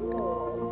you